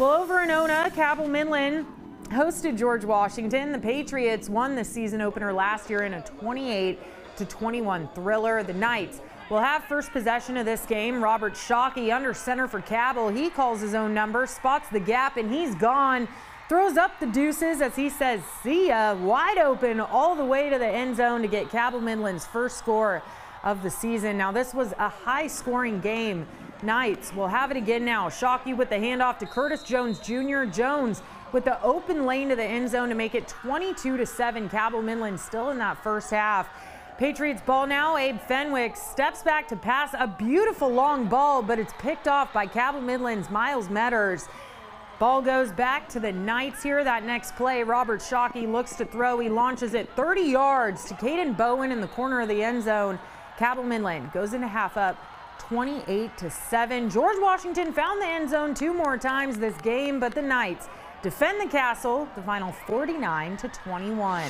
Well, over in Ona, Cabell Midland hosted George Washington. The Patriots won the season opener last year in a 28 to 21 thriller. The Knights will have first possession of this game. Robert Shockey under center for Cabell. He calls his own number, spots the gap, and he's gone. Throws up the deuces as he says, see ya, wide open all the way to the end zone to get Cabell Midland's first score of the season. Now, this was a high scoring game. Knights will have it again now. Shockey with the handoff to Curtis Jones Jr. Jones with the open lane to the end zone to make it 22 to 7. Cabell Midland still in that first half. Patriots ball now. Abe Fenwick steps back to pass a beautiful long ball, but it's picked off by Cabell Midland's Miles Metters. Ball goes back to the Knights here. That next play, Robert Shockey looks to throw. He launches it 30 yards to Caden Bowen in the corner of the end zone. Cabell Midland goes into half up 28 to 7. George Washington found the end zone two more times this game, but the Knights defend the castle, the final 49 to 21.